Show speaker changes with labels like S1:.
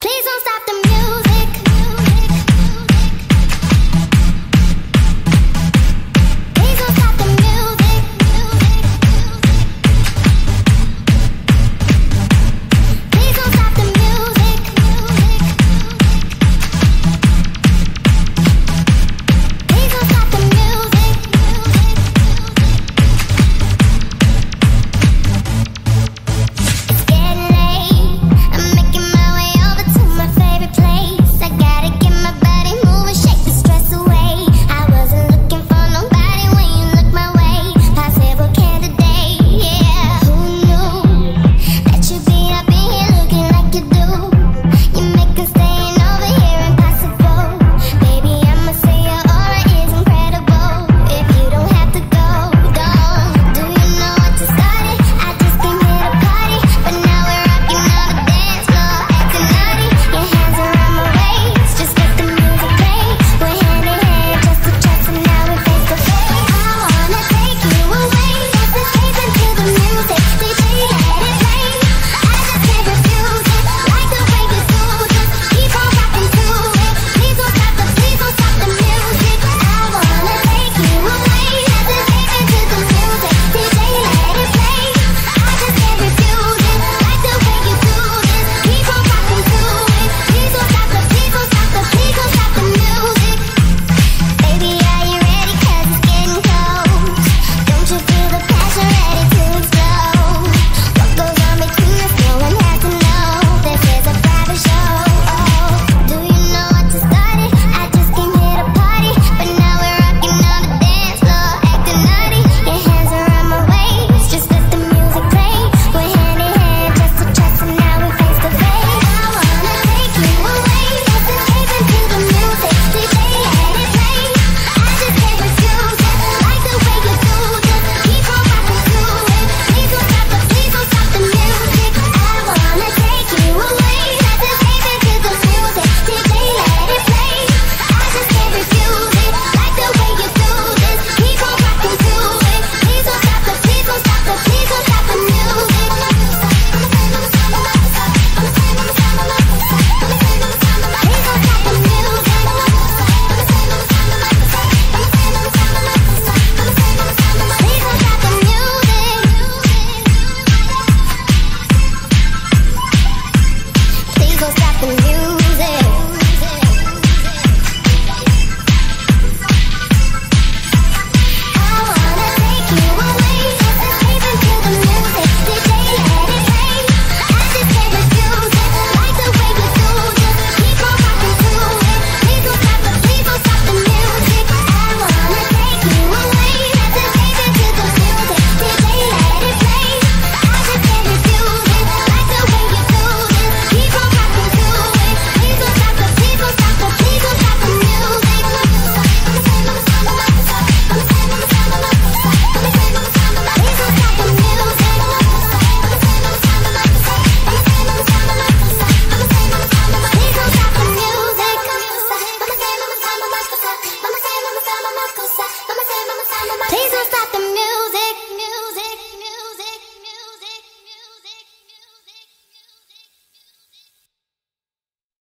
S1: Please